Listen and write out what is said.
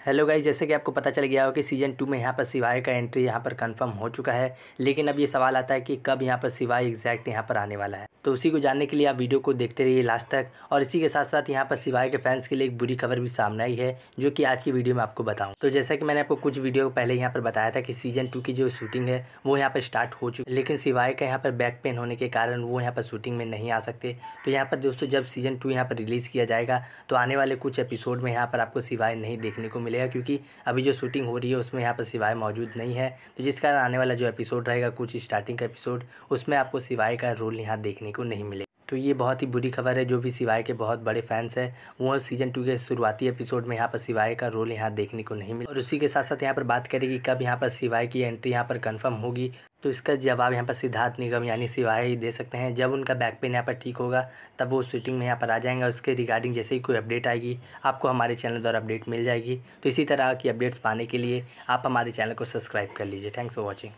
Hello guys जैसे कि आपको पता चल गया हो कि सीज़न टू में यहाँ पर सिवाय का एंट्री यहाँ पर कंफर्म हो चुका है लेकिन अब ये सवाल आता है कि कब यहाँ पर सिवाय एग्जैक्ट यहाँ पर आने वाला है तो उसी को जानने के लिए आप वीडियो को देखते रहिए लास्ट तक और इसी के साथ साथ यहाँ पर सिवाय के फैंस के लिए एक बुरी खबर भी सामने आई है जो कि आज की वीडियो में आपको बताऊँ तो जैसा कि मैंने आपको कुछ वीडियो पहले यहाँ पर बताया था कि सीज़न टू की जो शूटिंग है वो यहाँ पर स्टार्ट हो चुकी है लेकिन सिवाय का यहाँ पर बैक पेन होने के कारण वो यहाँ पर शूटिंग में नहीं आ सकते तो यहाँ पर दोस्तों जब सीज़न टू यहाँ पर रिलीज़ किया जाएगा तो आने वाले कुछ एपिसोड में यहाँ पर आपको सिवाय नहीं देखने को मिलेगा क्योंकि अभी जो शूटिंग हो रही है, उसमें यहाँ पर सिवाय मौजूद नहीं है। तो जिस कारण आने वाला जो एपिसोड रहेगा, कुछ स्टार्टिंग का एपिसोड उसमें आपको सिवाय का रोल यहाँ देखने को नहीं मिलेगा। तो ये बहुत ही बुरी खबर है, जो भी सिवाय के बहुत बड़े फैंस हैं, वो सीज़न टू के शुरुआती एपिसोड में यहाँ पर सिवाय का रोल यहाँ देखने को नहीं मिला। और उसी के साथ साथ यहाँ पर बात करें कि कब यहाँ पर सिवाय की एंट्री यहाँ पर कंफर्म होगी तो इसका जवाब यहाँ पर सिद्धार्थ निगम यानी सिवाय ही दे सकते हैं। जब उनका बैक पेन यहाँ पर ठीक होगा, तब वो शूटिंग में यहाँ पर आ जाएँगे उसके रिगार्डिंग जैसे ही कोई अपडेट आएगी, आपको हमारे चैनल द्वारा अपडेट मिल जाएगी। तो इसी तरह की अपडेट्स पाने के लिए आप हमारे चैनल को सब्सक्राइब कर लीजिए। Thanks for watching